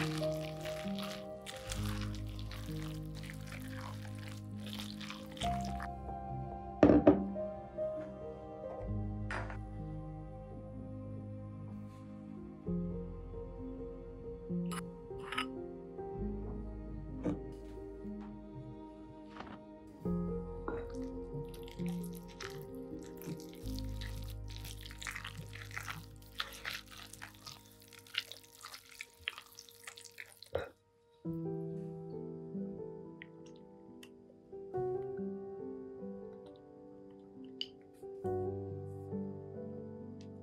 Música